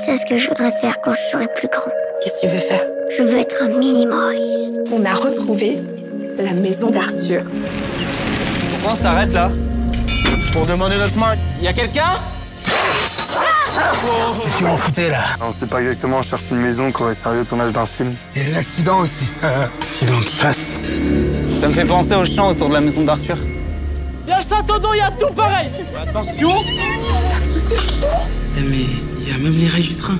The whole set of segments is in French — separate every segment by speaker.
Speaker 1: C'est ce que je voudrais faire quand je serai plus grand.
Speaker 2: Qu'est-ce que tu veux faire
Speaker 1: Je veux être un mini.
Speaker 2: On a retrouvé la maison d'Arthur.
Speaker 3: Pourquoi on s'arrête là Pour demander le chemin. Y a quelqu'un?
Speaker 4: Qu'est-ce que vous en foutez là?
Speaker 5: On sait pas exactement, on cherche une maison qui aurait servi au tournage d'un film.
Speaker 4: Il y a des accidents aussi. Accident de place.
Speaker 3: Ça me fait penser au champ autour de la maison d'Arthur.
Speaker 6: Y'a le château d'eau, y'a tout pareil
Speaker 3: Attention
Speaker 7: Eh, Mais il y a même les rails du train.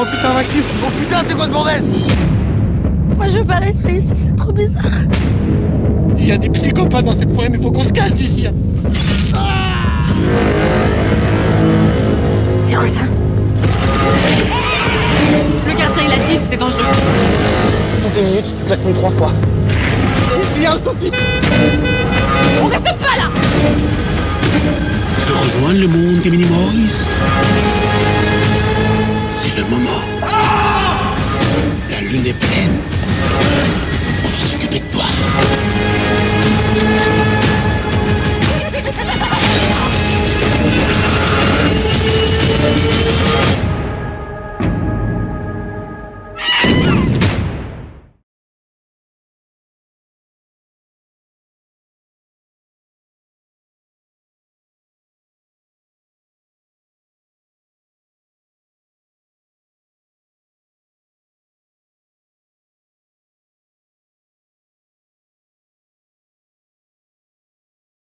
Speaker 4: Oh putain, Maxime Oh putain, c'est quoi ce bordel?
Speaker 1: Moi, je veux pas rester ici, c'est trop bizarre.
Speaker 6: S'il y a des psychopathes dans cette forêt, mais faut qu'on se casse d'ici hein.
Speaker 2: C'était dangereux.
Speaker 4: Toutes les minutes, tu klaxonnes trois fois. Et s'il y a un souci
Speaker 2: On reste pas là
Speaker 7: Se rejoindre le monde des Minimoys